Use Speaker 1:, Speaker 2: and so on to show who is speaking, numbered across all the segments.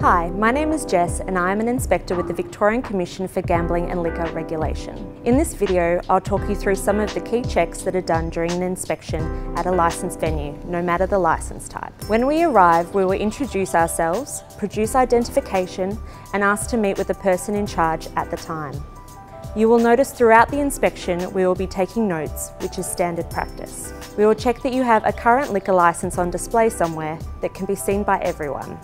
Speaker 1: Hi, my name is Jess and I am an inspector with the Victorian Commission for Gambling and Liquor Regulation. In this video, I'll talk you through some of the key checks that are done during an inspection at a licensed venue, no matter the licence type. When we arrive, we will introduce ourselves, produce identification and ask to meet with the person in charge at the time. You will notice throughout the inspection we will be taking notes, which is standard practice. We will check that you have a current liquor licence on display somewhere that can be seen by everyone.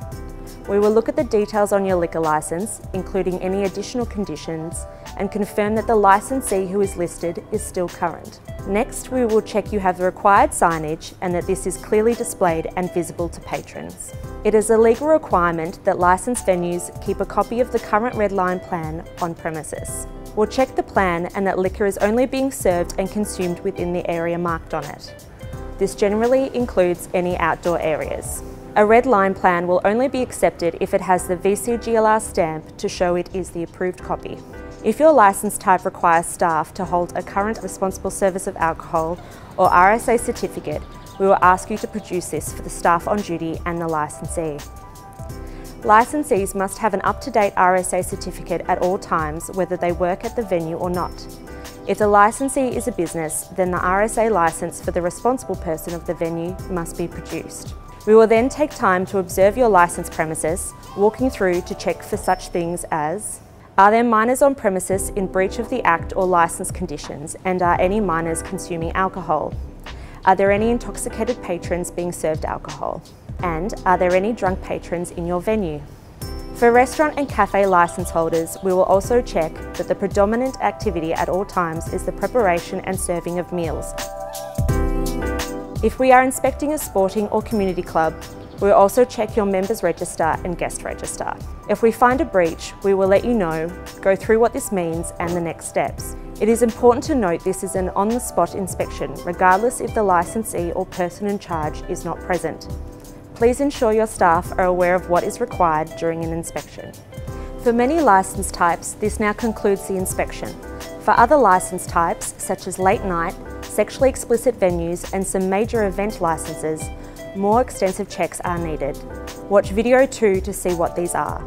Speaker 1: We will look at the details on your liquor licence, including any additional conditions, and confirm that the licensee who is listed is still current. Next, we will check you have the required signage and that this is clearly displayed and visible to patrons. It is a legal requirement that licensed venues keep a copy of the current red line plan on premises. We'll check the plan and that liquor is only being served and consumed within the area marked on it. This generally includes any outdoor areas. A red line plan will only be accepted if it has the VCGLR stamp to show it is the approved copy. If your licence type requires staff to hold a current responsible service of alcohol or RSA certificate, we will ask you to produce this for the staff on duty and the licensee. Licensees must have an up-to-date RSA certificate at all times, whether they work at the venue or not. If the licensee is a business, then the RSA licence for the responsible person of the venue must be produced. We will then take time to observe your licensed premises, walking through to check for such things as are there minors on premises in breach of the Act or licence conditions and are any minors consuming alcohol? Are there any intoxicated patrons being served alcohol? And are there any drunk patrons in your venue? For restaurant and cafe licence holders, we will also check that the predominant activity at all times is the preparation and serving of meals, if we are inspecting a sporting or community club, we will also check your members register and guest register. If we find a breach, we will let you know, go through what this means and the next steps. It is important to note this is an on-the-spot inspection, regardless if the licensee or person in charge is not present. Please ensure your staff are aware of what is required during an inspection. For many licence types, this now concludes the inspection. For other licence types, such as late night, sexually explicit venues and some major event licences, more extensive checks are needed. Watch video 2 to see what these are.